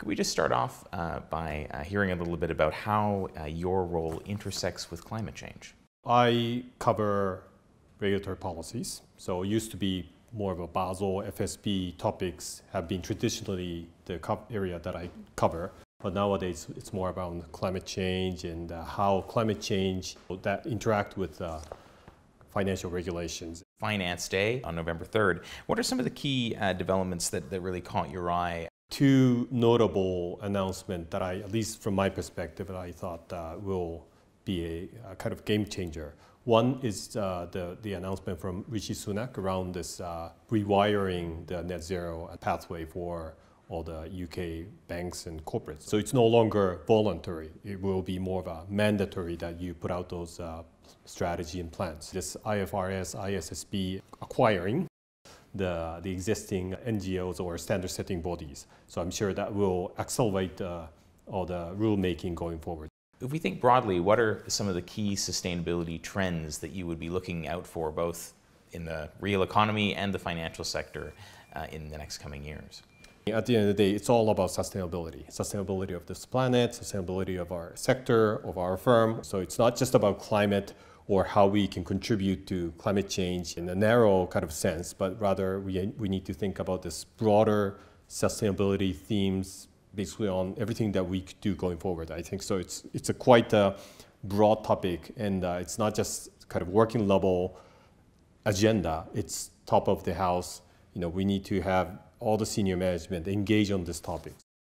Could we just start off uh, by uh, hearing a little bit about how uh, your role intersects with climate change? I cover regulatory policies. So it used to be more of a Basel, FSB topics have been traditionally the area that I cover. But nowadays, it's more about climate change and uh, how climate change that interact with uh, financial regulations. Finance Day on November 3rd. What are some of the key uh, developments that, that really caught your eye? Two notable announcements that I, at least from my perspective, that I thought uh, will be a, a, kind of game changer. One is uh, the, the announcement from Rishi Sunak around this uh, rewiring the net zero pathway for all the UK banks and corporates. So it's no longer voluntary. It will be more of a mandatory that you put out those uh, strategy and plans. This IFRS, ISSB acquiring the, the existing NGOs or standard setting bodies. So I'm sure that will accelerate uh, all the rulemaking going forward. If we think broadly, what are some of the key sustainability trends that you would be looking out for both in the real economy and the financial sector uh, in the next coming years? At the end of the day, it's all about sustainability. Sustainability of this planet, sustainability of our sector, of our firm. So it's not just about climate or how we can contribute to climate change in a narrow kind of sense, but rather we, we need to think about this broader sustainability themes basically on everything that we could do going forward. I think so. It's it's a quite a broad topic, and uh, it's not just kind of working level agenda. It's top of the house. You know, we need to have all the senior management engage on this topic.